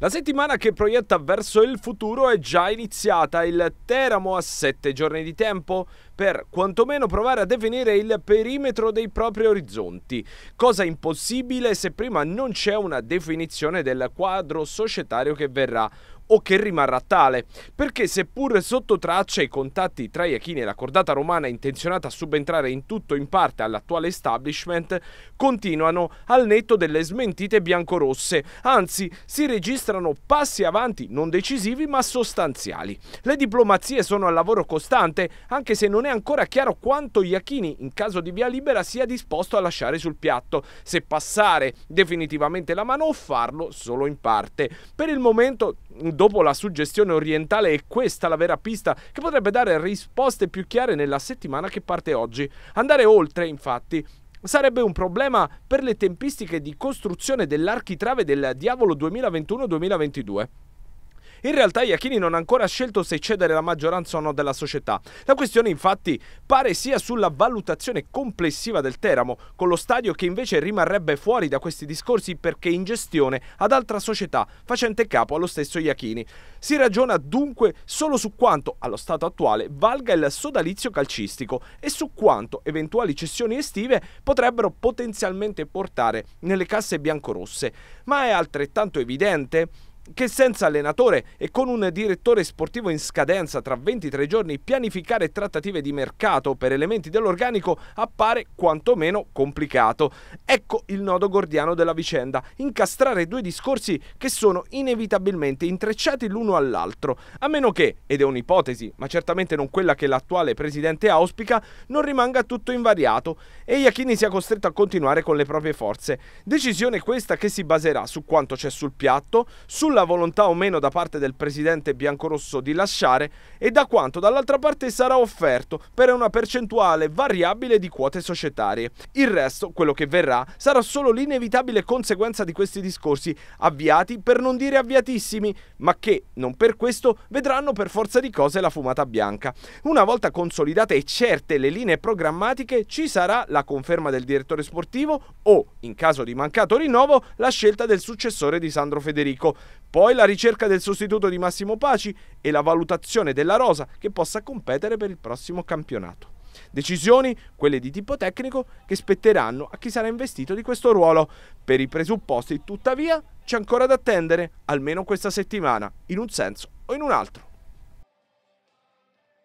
La settimana che proietta verso il futuro è già iniziata. Il Teramo ha sette giorni di tempo per quantomeno provare a definire il perimetro dei propri orizzonti, cosa impossibile se prima non c'è una definizione del quadro societario che verrà o che rimarrà tale, perché seppur sotto traccia i contatti tra Iachini e la cordata romana intenzionata a subentrare in tutto in parte all'attuale establishment, continuano al netto delle smentite biancorosse, anzi si registrano passi avanti non decisivi ma sostanziali. Le diplomazie sono al lavoro costante, anche se non è ancora chiaro quanto Iachini in caso di via libera sia disposto a lasciare sul piatto, se passare definitivamente la mano o farlo solo in parte. Per il momento dopo la suggestione orientale è questa la vera pista che potrebbe dare risposte più chiare nella settimana che parte oggi. Andare oltre, infatti, sarebbe un problema per le tempistiche di costruzione dell'architrave del Diavolo 2021-2022. In realtà Iachini non ha ancora scelto se cedere la maggioranza o no della società. La questione infatti pare sia sulla valutazione complessiva del Teramo, con lo stadio che invece rimarrebbe fuori da questi discorsi perché in gestione ad altra società facente capo allo stesso Iachini. Si ragiona dunque solo su quanto, allo stato attuale, valga il sodalizio calcistico e su quanto eventuali cessioni estive potrebbero potenzialmente portare nelle casse biancorosse. Ma è altrettanto evidente che senza allenatore e con un direttore sportivo in scadenza tra 23 giorni pianificare trattative di mercato per elementi dell'organico appare quantomeno complicato. Ecco il nodo gordiano della vicenda, incastrare due discorsi che sono inevitabilmente intrecciati l'uno all'altro, a meno che, ed è un'ipotesi, ma certamente non quella che l'attuale presidente auspica, non rimanga tutto invariato e Iachini sia costretto a continuare con le proprie forze. Decisione questa che si baserà su quanto c'è sul piatto, sulla la volontà o meno da parte del presidente biancorosso di lasciare e da quanto dall'altra parte sarà offerto per una percentuale variabile di quote societarie. Il resto, quello che verrà, sarà solo l'inevitabile conseguenza di questi discorsi, avviati per non dire avviatissimi, ma che, non per questo, vedranno per forza di cose la fumata bianca. Una volta consolidate e certe le linee programmatiche, ci sarà la conferma del direttore sportivo o, in caso di mancato rinnovo, la scelta del successore di Sandro Federico poi la ricerca del sostituto di Massimo Paci e la valutazione della rosa che possa competere per il prossimo campionato. Decisioni, quelle di tipo tecnico, che spetteranno a chi sarà investito di questo ruolo. Per i presupposti, tuttavia, c'è ancora da attendere, almeno questa settimana, in un senso o in un altro.